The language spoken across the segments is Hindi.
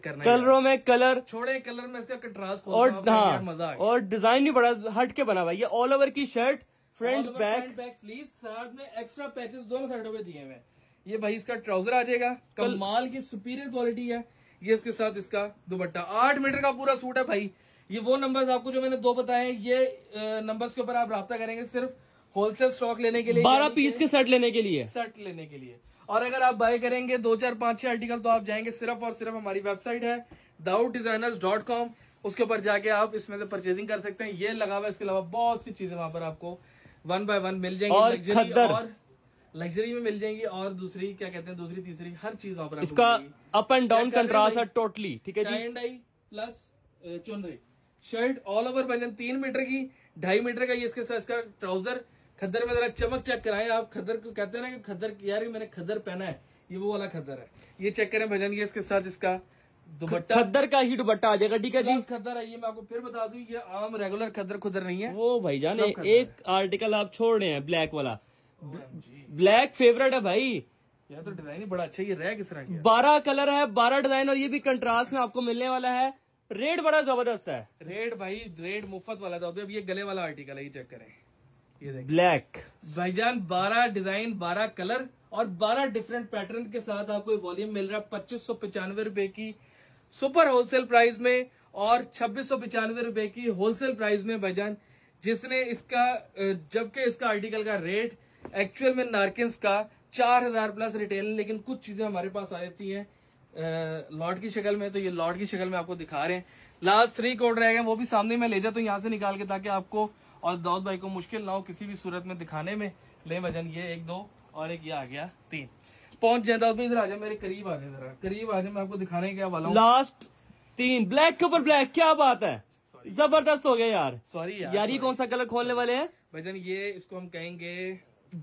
करना कलरों में कलर छोड़े कलर में इसका कंट्रास्ट और हाँ मज़ा और डिज़ाइन भी बड़ा हट के बना हुआ ये ऑल ओवर की shirt front back back sleeve साथ में एक्स्ट्रा पैचेस दोनों साइडों पे दिए हुए हैं। ये भाई इसका ट्राउज़र आ जाएगा। कमाल की सुपीरियर क्वालिटी है। ये इसके साथ इसका दुपट्टा। आठ मीटर का पूरा सूट है भाई। ये वो नंबर्स आपको जो मैंने दो बताए ये नंबर्स के ऊपर आप रहा करेंगे सिर्फ़ होलसेल स्टॉक लेने के लिए बारह पीस के सेट लेने के लिए। सेट लेने के लिए। और अगर आप बाय करेंगे दो चार पाँच छह आर्टिकल तो आप जाएँगे सिर्फ़ और सिर्फ़ हमारी वेबसाइट है दाउड डिजाइनर्स डॉट कॉम उसके ऊपर जाके आप इसमें से परचेजिंग कर सकते हैं। ये लगा हुआ इसके अलावा बहुत सी चीज़ें वहाँ पर आपको वन बाय वन मिल जाएँगी। और लग्जरी और लग्जरी में मिल जाएँगी और दूसरी क्या कहते हैं दूसरी तीसरी हर चीज़ वहाँ पर इसका अप एंड डाउन कंट्रास्ट है टोटली ठीक है जी? प्लस चुनरी शर्ट ऑल ओवर बनियन तीन मीटर की ढाई मीटर का ये इसके साथ इसका ट्राउज़र खद्दर में जरा चमक चेक कराएँ। आप खद्दर को कहते हैं ना कि खद्दर यार ये मैंने खद्दर पहना है ये वो वाला खद्दर है। ये चेक करें भजन ये इसके साथ इसका दुपट्टा। खद्दर का ही दुपट्टा आ जाएगा ठीक है जी? खद्दर है ये मैं आपको फिर बता दूँ ये आम रेगुलर खद्दर खुदर नहीं है। वो ए- खद्दर एक आर्टिकल आप छोड़ रहे हैं ब्लैक वाला। ब्लैक फेवरेट है भाई। यार तो डिज़ाइन ही बड़ा अच्छा ये रह किस तरह बारह कलर है बारह डिज़ाइन और ये भी कंट्रास्ट में आपको मिलने वाला है। रेट बड़ा ज़बरदस्त है। रेड भाई रेड मुफ़्त वाला था अब ये गले वाला आर्टिकल है ये चेक करें। ये ब्लैक। भाईजान 12 डिज़ाइन 12 कलर और 12 डिफरेंट पैटर्न के साथ आपको वॉल्यूम मिल रहा है। पच्चीस सौ पचानवे रुपए की सुपर होलसेल प्राइस में और छब्बीस सौ पचानवे रुपए की होलसेल प्राइस में भाईजान जिसने इसका जबकि इसका आर्टिकल का रेट एक्चुअल में नार्किन्स का चार हज़ार प्लस रिटेल लेकिन कुछ चीज़ें हमारे पास आ जाती हैं। लॉट की शक्ल में तो ये लॉट की शक्ल में आपको दिखा रहे हैं। लास्ट थ्री कोड रह गए वो भी सामने में ले जाता हूँ यहाँ से निकाल के ताकि आपको और दाऊद भाई को मुश्किल ना हो किसी भी सूरत में दिखाने में ले वज़न ये एक दो और एक ये आ गया तीन। पहुँच जाए दाऊद भाई इधर आ जाए मेरे करीब आ जाए जरा। करीब आ जाए मैं आपको दिखाने क्या वाला हूँ? लास्ट तीन। ब्लैक के ऊपर ब्लैक क्या बात है? ज़बरदस्त हो गया यार। सॉरी यार यार ये कौन सा कलर खोलने वाले हैं? भजन ये इसको हम कहेंगे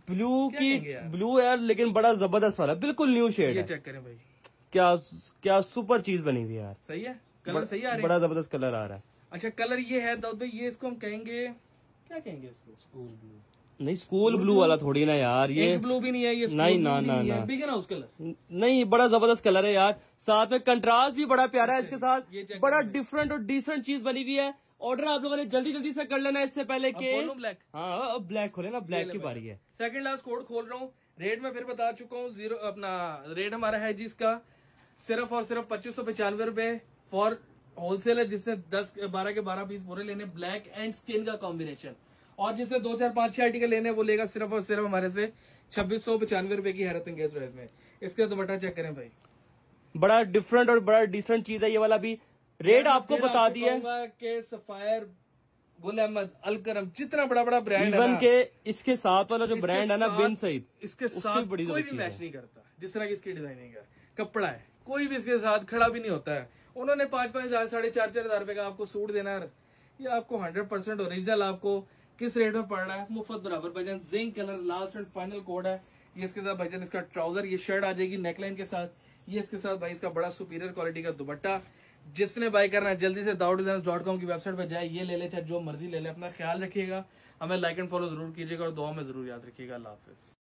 ब्लू की यार? ब्लू है लेकिन बड़ा ज़बरदस्त वाला बिल्कुल न्यू शेड ये है। चेक करें भाई। क्या क्या सुपर चीज़ बनी हुई यार। सही है? कलर सही आ रहे हैं? बड़ा ज़बरदस्त कलर आ रहा है। अच्छा कलर ये है दाऊद भाई ये इसको हम कहेंगे क्या कहेंगे इसको? School blue. नहीं स्कूल ब्लू वाला थोड़ी ना यार ये एक ब्लू भी नहीं है ये स्कूल नहीं, ना, ना, नहीं ना। बिग ना उस कलर नहीं बड़ा ज़बरदस्त कलर है यार। साथ में कंट्रास्ट भी बड़ा प्यारा है इसके साथ। ये बड़ा डिफरेंट और डिसेंट चीज़ बनी हुई है। ऑर्डर आप लोगों ने जल्दी जल्दी से कर लेना इससे पहले के। ब्लैक हाँ अब ब्लैक खोले ना ब्लैक की बारी है। सेकंड लास्ट कोड खोल रहा हूँ। रेट में फिर बता चुका हूँ। ज़ीरो अपना रेट हमारा है जी इसका। सिर्फ़ और सिर्फ़ पच्चीस सौ पचानवे रूपए फॉर होलसेलर जिसने दस बारह के बारह पीस पूरे लेने ब्लैक एंड स्किन का कॉम्बिनेशन और जिसने दो चार पाँच छह आर्टिकल लेने वो लेगा सिर्फ़ और सिर्फ़ हमारे से छब्बीस सौ पचानवे रुपए की हैरत अंगेज प्राइस में. इसका दुपट्टा चेक करें भाई. बड़ा डिफरेंट और बड़ा डिसेंट चीज़ है ये वाला भी. रेट आपको बता दिया कि सफायर गुल अहमद अलकरम जितना बड़ा बड़ा ब्रांड है ना, के इसके साथ वाला जो ब्रांड है ना बिन सईद इसके साथ बड़ी कोई भी मैच नहीं करता जिस तरह की इसकी डिज़ाइनिंग है। कपड़ा है। कोई भी इसके साथ खड़ा भी नहीं होता है। उन्होंने पाँच पाँच हज़ार, साढ़े चार चार हज़ार रुपए का आपको सूट देना है। ये आपको हंड्रेड परसेंट ओरिजिनल आपको किस रेट में पड़ रहा है? मुफ़्त बराबर भजन zinc colour last and final code है। ये इसके साथ भजन इसका ट्राउज़र ये शर्ट आ जाएगी नेकलाइन के साथ। ये इसके साथ, भाई, इसका बड़ा सुपीरियर क्वालिटी का दुपट्टा। जिसने बाय करना है, जल्दी से दाउड डॉट कॉम की वेबसाइट पर जाए, ये ले ले, चाहे जो मर्ज़ी ले ले, अपना ख्याल रखिएगा। हमें लाइक एंड फॉलो ज़रूर कीजिएगा और दुआ में ज़रूर याद रखिएगा। अल्लाह हाफिज।